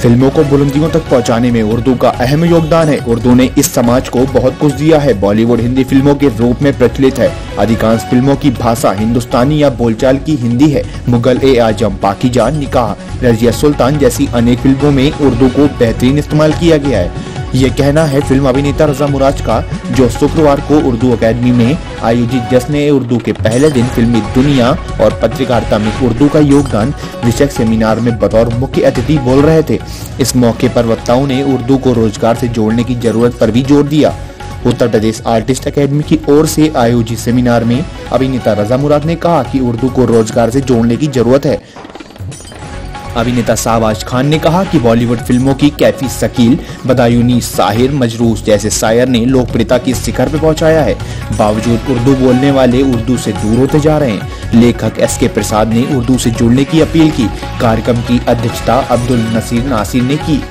फ़िल्मों को बुलंदियों तक पहुँचाने में उर्दू का अहम योगदान है। उर्दू ने इस समाज को बहुत कुछ दिया है। बॉलीवुड हिंदी फ़िल्मों के रूप में प्रचलित है। अधिकांश फ़िल्मों की भाषा हिंदुस्तानी या बोलचाल की हिंदी है। मुगल ए आज़म, पाकिजान, निकाह, रजिया सुल्तान जैसी अनेक फ़िल्मों में उर्दू को बेहतरीन इस्तेमाल किया गया है। ये कहना है फ़िल्म अभिनेता रजा मुराज का, जो शुक्रवार को उर्दू अकेडमी में आयोजित जश्न उर्दू के पहले दिन फिल्मी दुनिया और पत्रकारिता में उर्दू का योगदान विषय सेमिनार में बतौर मुख्य अतिथि बोल रहे थे। इस मौके पर वक्ताओं ने उर्दू को रोज़गार से जोड़ने की ज़रूरत पर भी ज़ोर दिया। उत्तर प्रदेश आर्टिस्ट अकेडमी की ओर से आयोजित सेमिनार में अभिनेता रजा मुराद ने कहा कि उर्दू को रोज़गार से जोड़ने की ज़रूरत है। अभिनेता शाहबाज खान ने कहा कि बॉलीवुड फ़िल्मों की कैफी शकील, बदायूनी साहिर, मजरूस जैसे शायर ने लोकप्रियता के शिखर पर पहुँचाया है। बावजूद उर्दू बोलने वाले उर्दू से दूर होते जा रहे हैं। लेखक एस के प्रसाद ने उर्दू से जुड़ने की अपील की। कार्यक्रम की अध्यक्षता अब्दुल नसीर नासिर ने की।